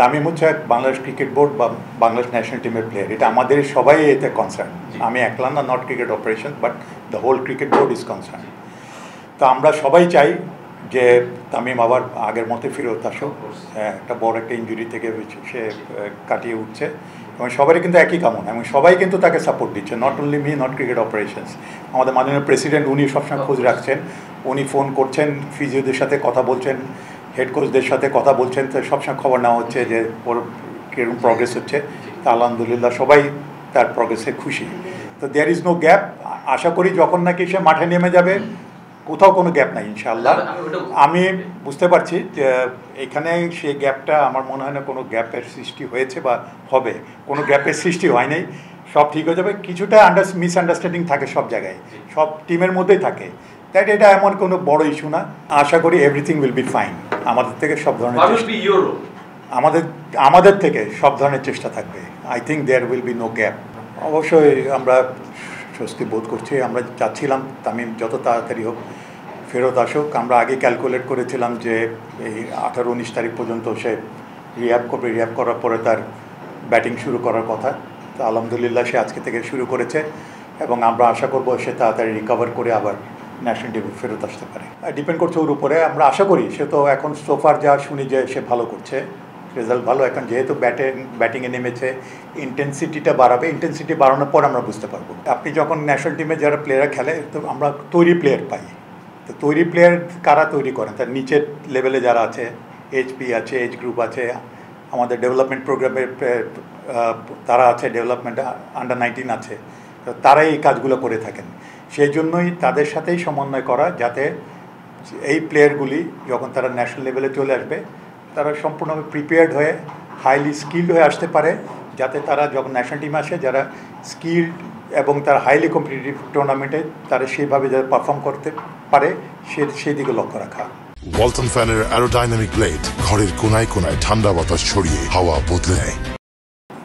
তামিম হচ্ছে এক Bangladesh cricket board বা বাংলাদেশ ন্যাশনাল টিমের প্লেয়ার এটা আমাদের সবাই এতে কনসার্ন আমি একলা না not cricket operation but the whole cricket board is concern তো আমরা সবাই চাই যে তামিম আবার আগের মতো ফেরত আসুক। হ্যাঁ একটা বড় একটা ইঞ্জুরি থেকে সে কাটিয়ে উঠছে। এবং সবারই কিন্তু একই কামনা এবং সবাই কিন্তু তাকে সাপোর্ট দিচ্ছে। Not only me not cricket operations আমাদের মাননীয় প্রেসিডেন্ট উনি সবসময় খোঁজ রাখছেন। উনি ফোন করছেন ফিজিওদের সাথে কথা বলছেন। হেড কোচদের সাথে কথা বলছেন তো সবসময় খবর নেওয়া হচ্ছে যে ওর কীরকম প্রগ্রেস হচ্ছে। তা আলহামদুলিল্লাহ সবাই তার প্রগ্রেসে খুশি। তো দেয়ার ইজ নো গ্যাপ আশা করি যখন নাকি সে মাঠে নেমে যাবে কোথাও কোনো গ্যাপ নাই ইনশাল্লাহ আমি বুঝতে পারছি। যে এখানে সেই গ্যাপটা আমার মনে হয় না কোনো গ্যাপের সৃষ্টি হয়েছে বা হবে। কোনো গ্যাপের সৃষ্টি হয় নাই। সব ঠিক হয়ে যাবে। কিছুটা আন্ডার মিসআন্ডারস্ট্যান্ডিং থাকে সব জায়গায়। সব টিমের মধ্যেই থাকে। দ্যাট এটা এমন কোনো বড় ইস্যু না। আশা করি এভরিথিং উইল বি ফাইন আমাদের থেকে সব ধরনের? আমাদের আমাদের থেকে সব ধরনের চেষ্টা থাকবে। I think there will be no gap অবশ্যই আমরা স্বস্তি বোধ করছি। আমরা চাচ্ছিলাম তামিম যত তাড়াতাড়ি হোক ফেরত আসুক। আমরা আগে ক্যালকুলেট করেছিলাম যে এই আঠারো উনিশ তারিখ পর্যন্ত সে রিহ্যাব করবে। রিহ্যাব করার পরে তার ব্যাটিং শুরু করার কথা। তো আলহামদুলিল্লাহ সে আজকে থেকে শুরু করেছে এবং আমরা আশা করব সে তাড়াতাড়ি রিকভার করে আবার ন্যাশনাল টিমে ফেরত আসতে পারে। ডিপেন্ড করছে ওর উপরে। আমরা আশা করি, সে তো এখন সোফার যা শুনি যে সে ভালো করছে। রেজাল্ট ভালো। এখন যেহেতু ব্যাটে ব্যাটিংয়ে নেমেছে ইন্টেন্সিটিটা বাড়াবে। ইন্টেন্সিটি বাড়ানোর পর আমরা বুঝতে পারব। আপনি যখন ন্যাশনাল টিমে যারা প্লেয়াররা খেলে, তো আমরা তৈরি প্লেয়ার পাই। তো তৈরি প্লেয়ার কারা তৈরি করেন? তার নিচের লেভেলে যারা আছে এইচপি আছে এইচ গ্রুপ আছে, আমাদের ডেভেলপমেন্ট প্রোগ্রামের তারা আছে ডেভেলপমেন্ট আন্ডার নাইনটিন আছে। তো তারাই এই কাজগুলো করে থাকেন। সেই জন্যই তাদের সাথেই সমন্বয় করা যাতে এই প্লেয়ারগুলি যখন তারা ন্যাশনাল লেভেলে চলে আসবে তারা সম্পূর্ণভাবে প্রিপেয়ার্ড হয়ে হাইলি স্কিল্ড হয়ে আসতে পারে যাতে তারা যখন ন্যাশনাল টিম আসে যারা স্কিল্ড এবং তারা হাইলি কম্পিটিটিভ টুর্নামেন্টে তারা সেইভাবে যারা পারফর্ম করতে পারে সে সেই দিকে লক্ষ্য রাখা। ওয়ালটন ফ্যানের অ্যারোডাইনামিক ব্লেড ঘরের কোনায় কোনায় ঠান্ডা বাতাস ছড়িয়ে হাওয়া বদলে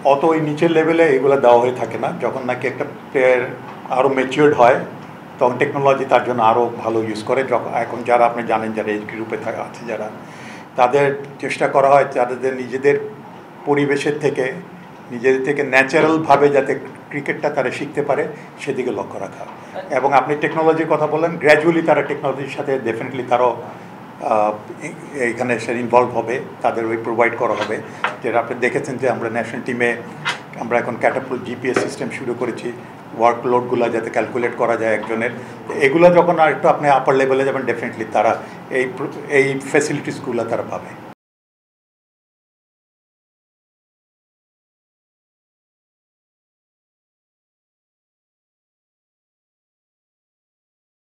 অত ওই নিচের লেভেলে এগুলো দেওয়া হয়ে থাকে না যখন নাকি একটা প্লেয়ার আরও ম্যাচিওর্ড হয় তখন টেকনোলজি তার জন্য আরও ভালো ইউজ করে। যখন এখন যারা আপনি জানেন যারা এই গ্রুপে থাকা আছে যারা তাদের চেষ্টা করা হয় তাদের নিজেদের পরিবেশের থেকে নিজেদের থেকে ন্যাচারালভাবে যাতে ক্রিকেটটা তারা শিখতে পারে সেদিকে লক্ষ্য রাখা। এবং আপনি টেকনোলজির কথা বললেন গ্র্যাজুয়ালি তারা টেকনোলজির সাথে ডেফিনেটলি তারাও আহ, এ- এইখানে সে ইনভলভ হবে তাদের ওই প্রোভাইড করা হবে। যেটা আপনি দেখেছেন যে আমরা ন্যাশনাল টিমে আমরা এখন ক্যাটাপুল জিপিএস সিস্টেম শুরু করেছি। ওয়ার্কলোডগুলো যাতে ক্যালকুলেট করা যায় একজনের। এগুলো যখন আর একটু আপনি আপার লেভেলে যাবেন ডেফিনেটলি তারা এই এই ফেসিলিটিসগুলো তারা পাবে।